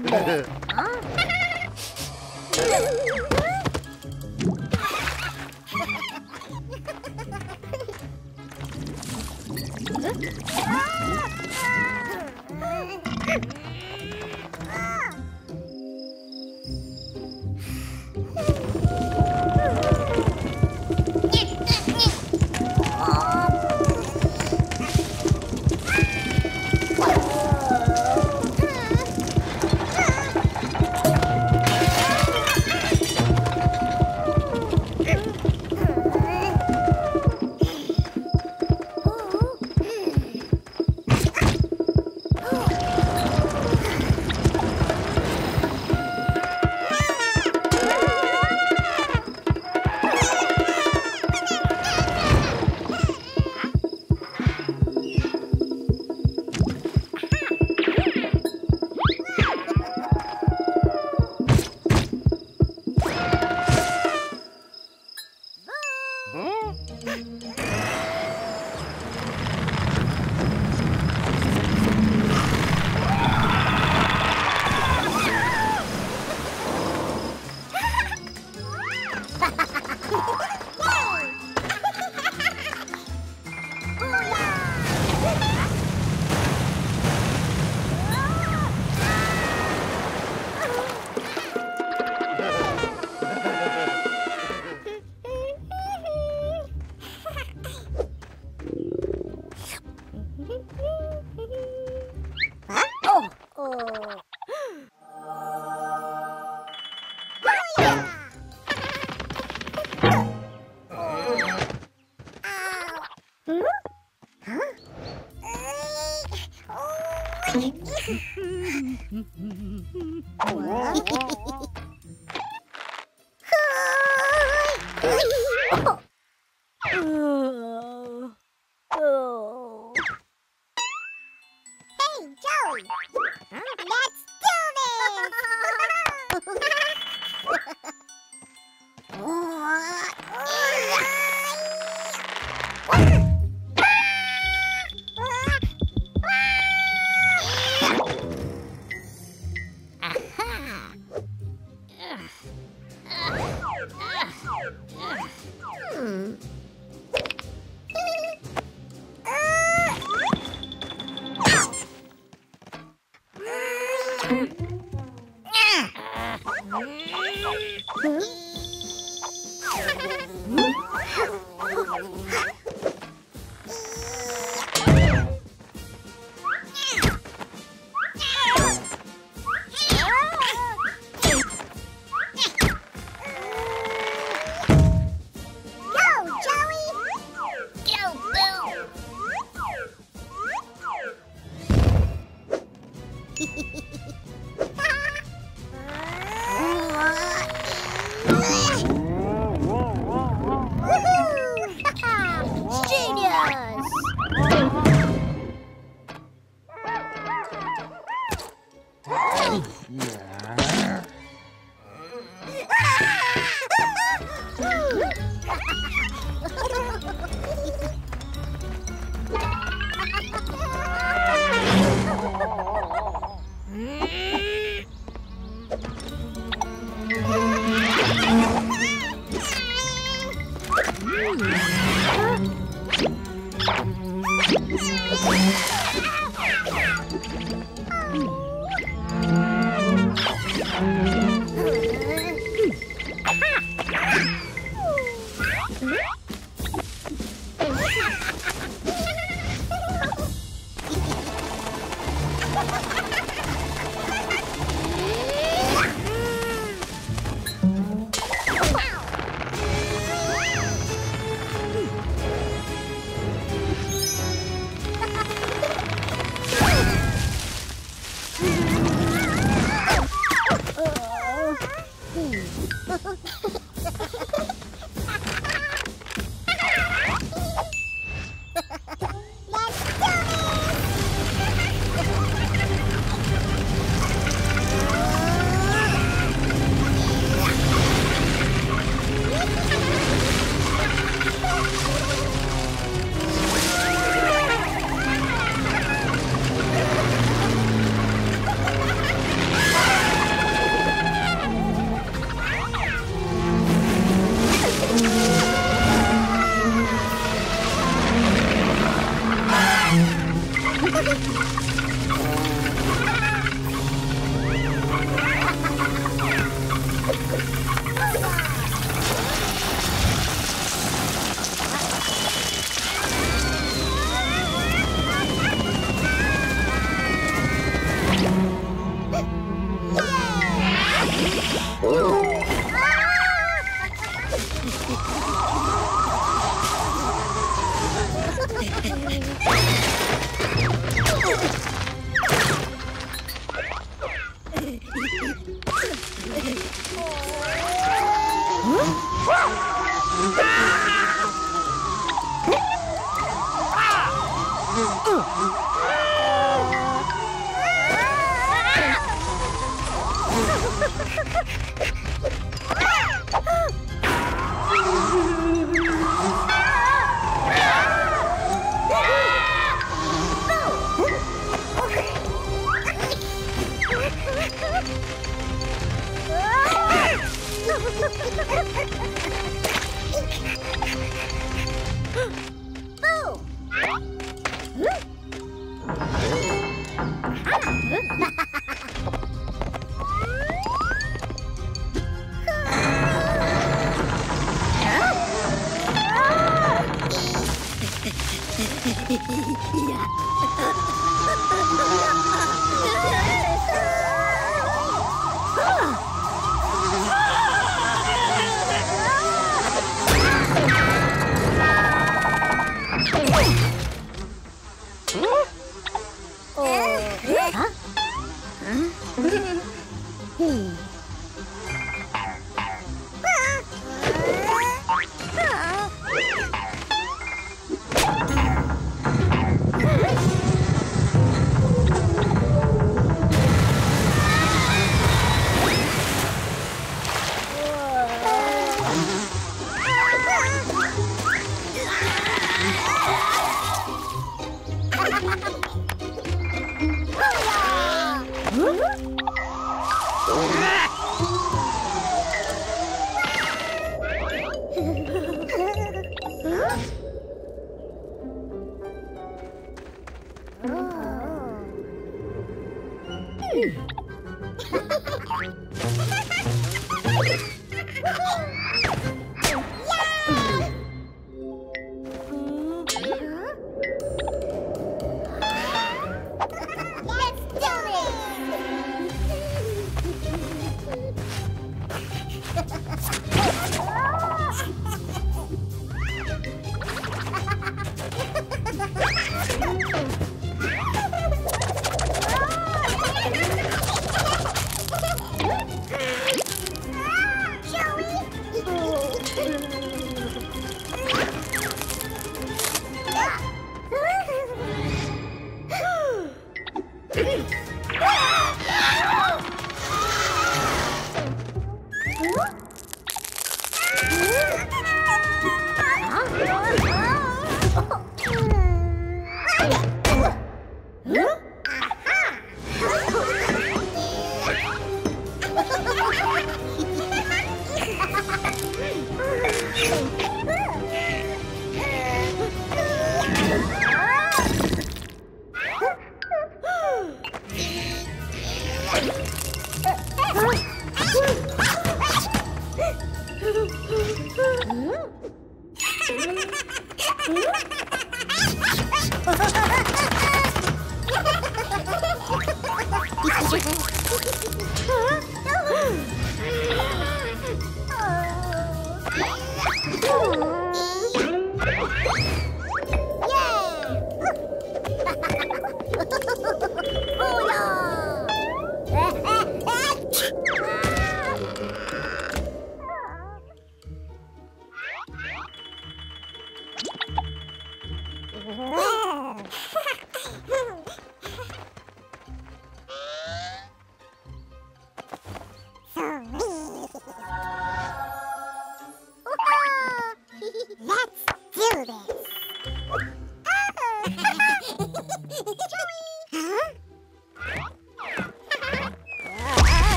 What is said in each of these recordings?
Yeah.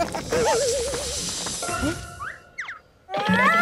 Ah!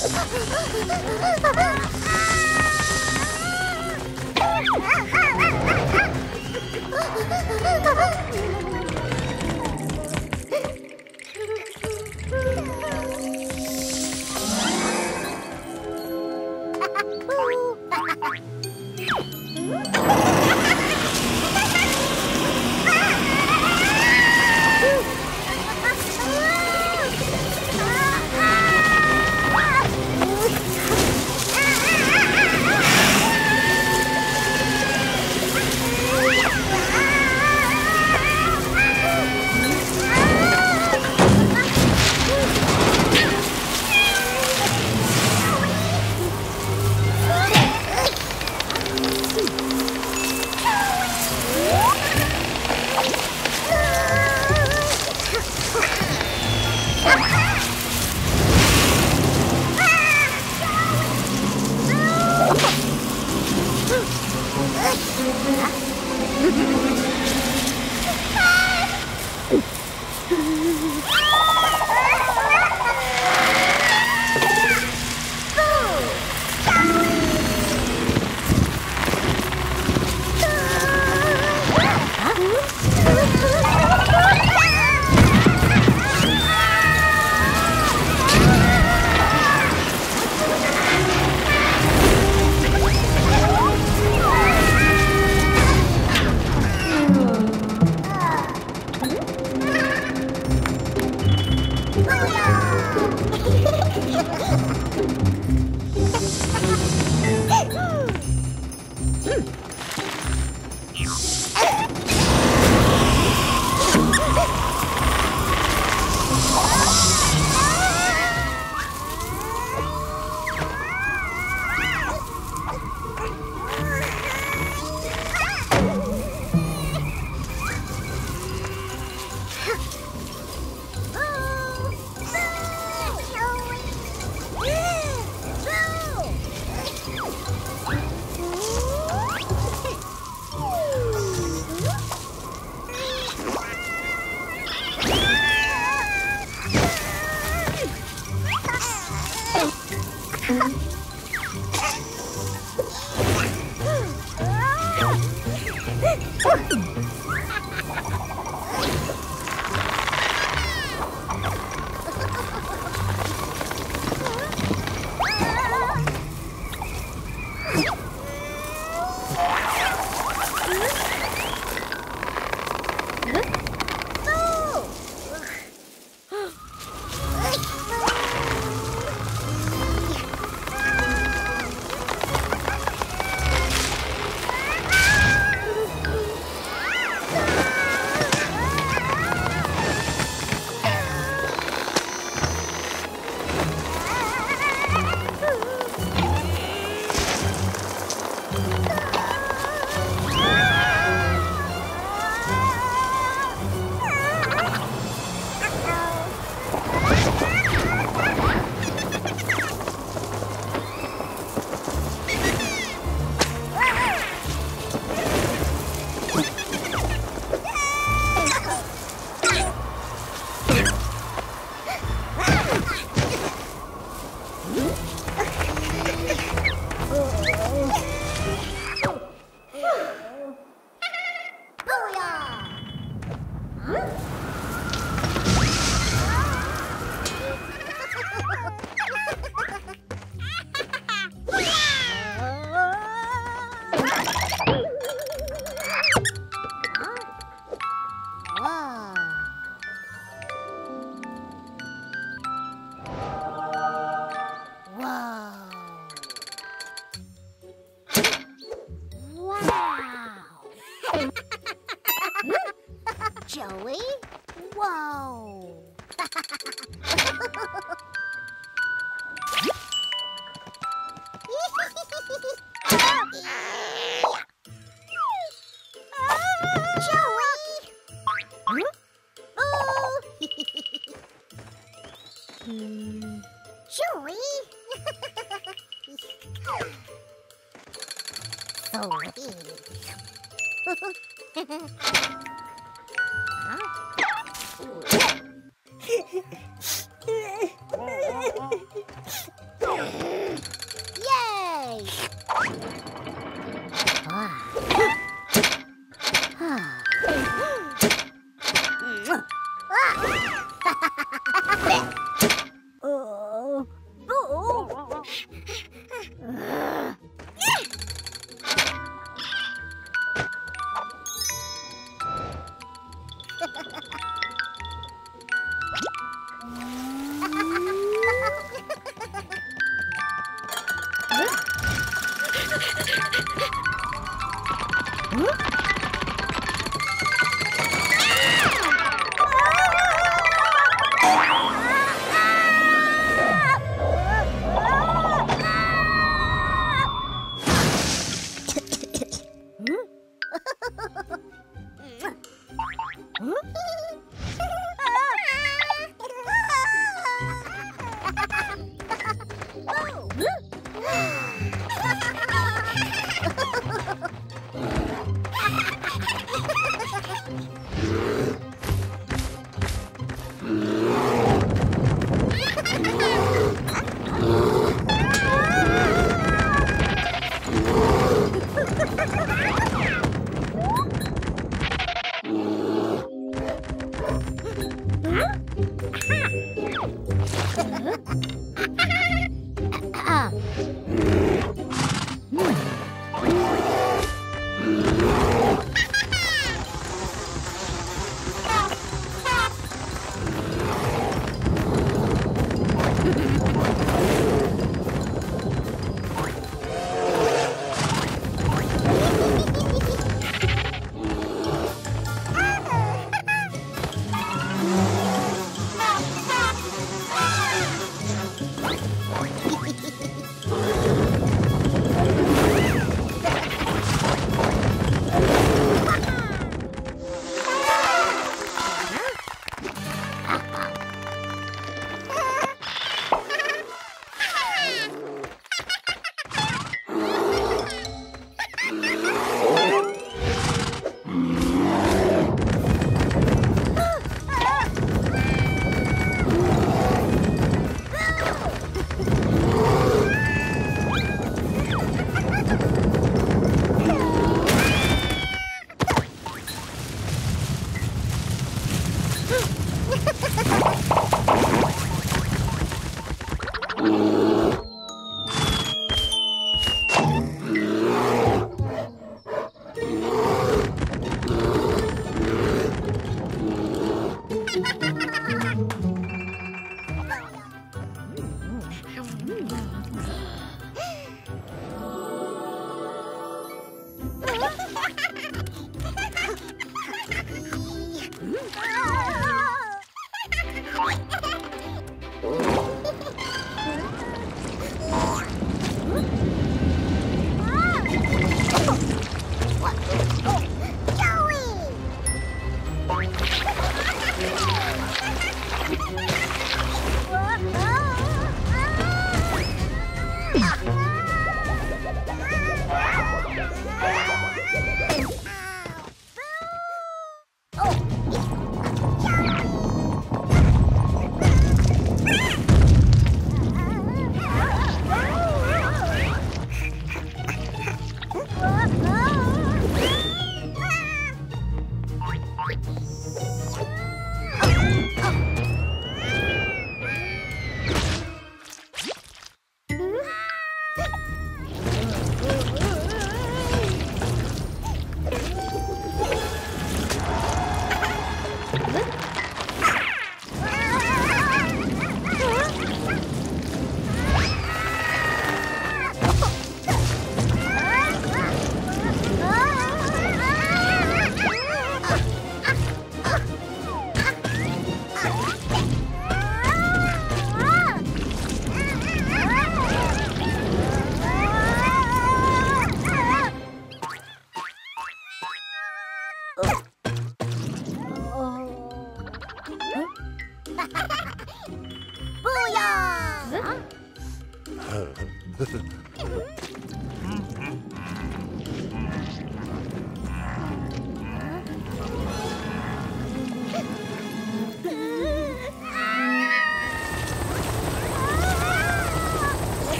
あ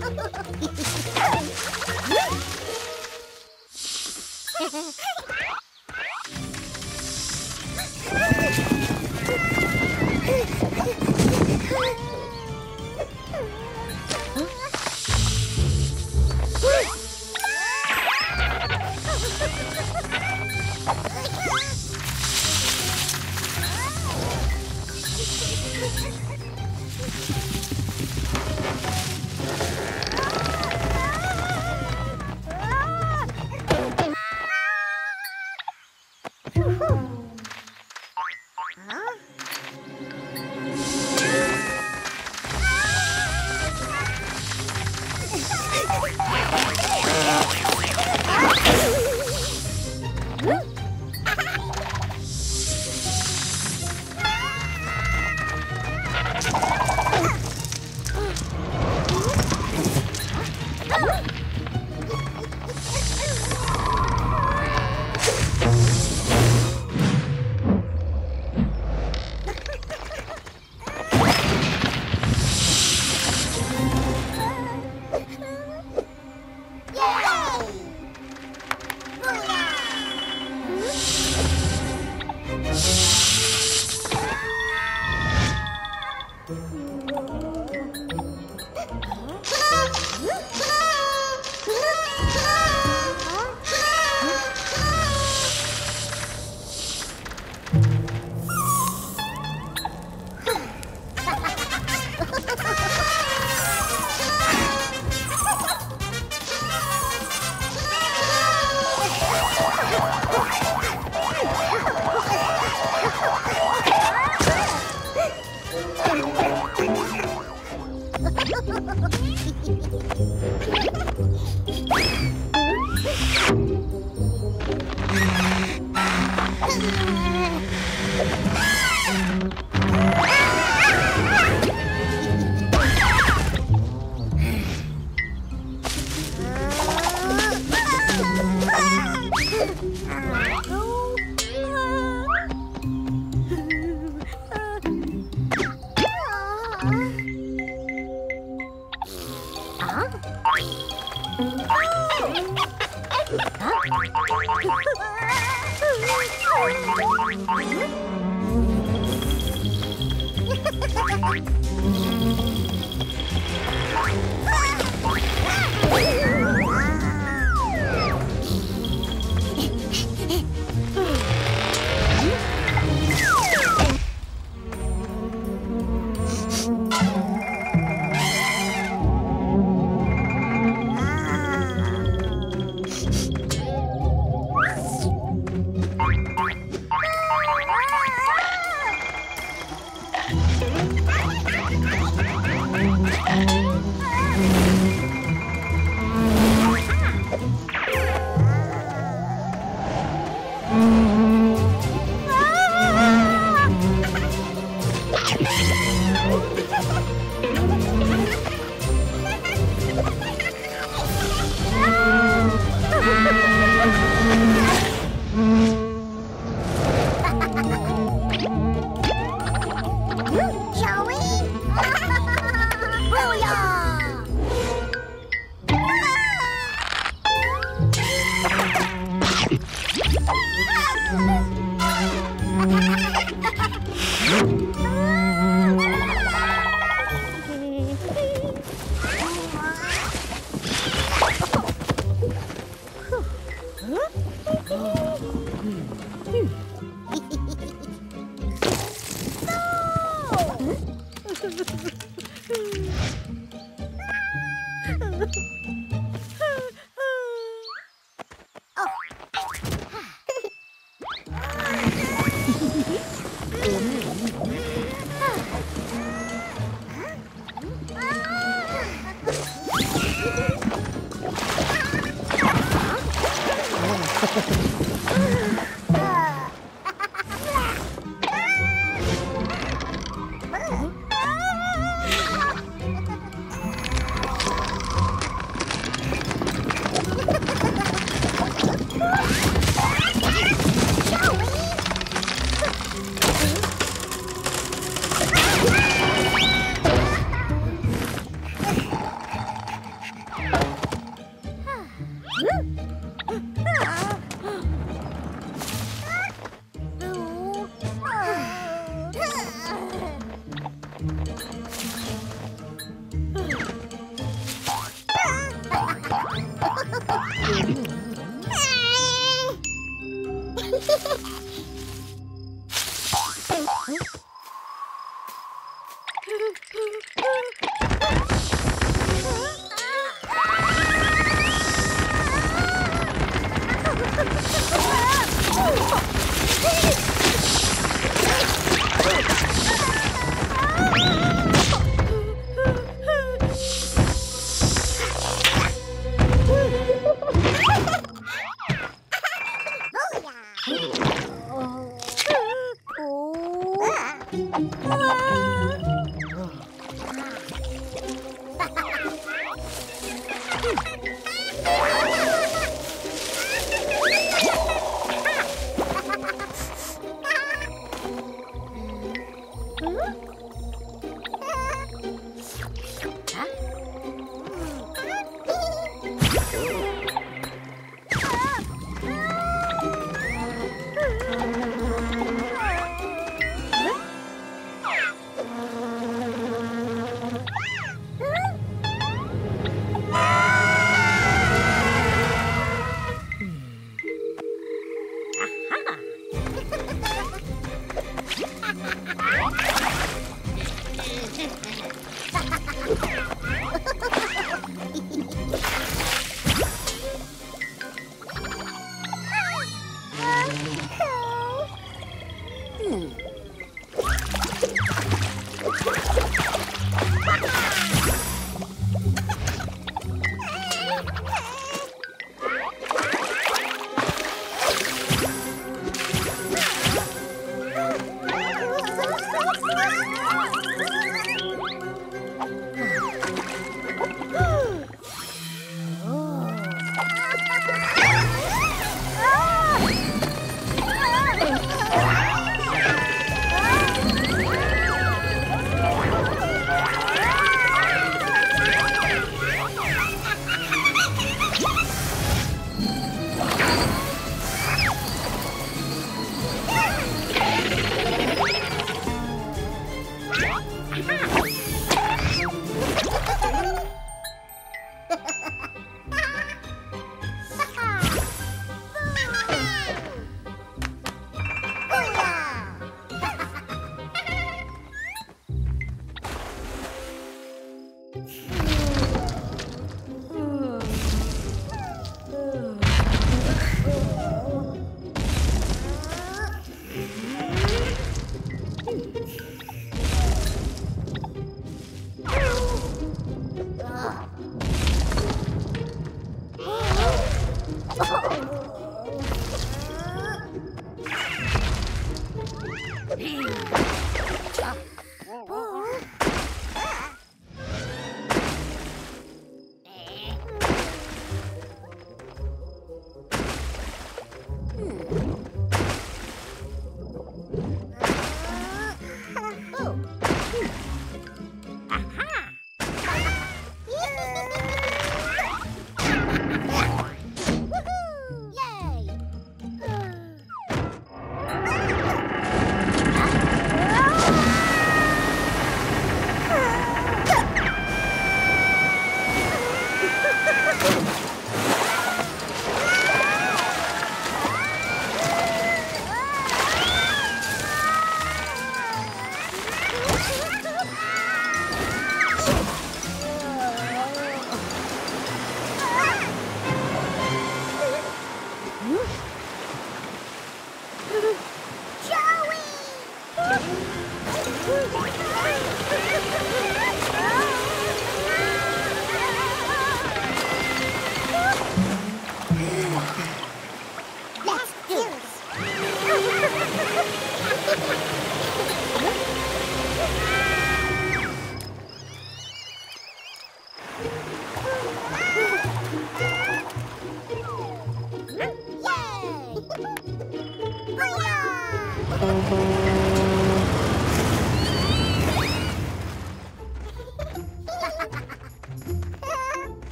Ha ha ha!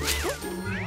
Oh!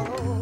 哦。